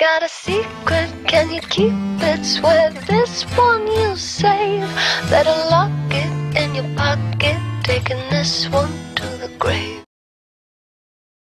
Got a secret, can you keep it? Swear this one you'll save. Better lock it in your pocket, taking this one to the grave.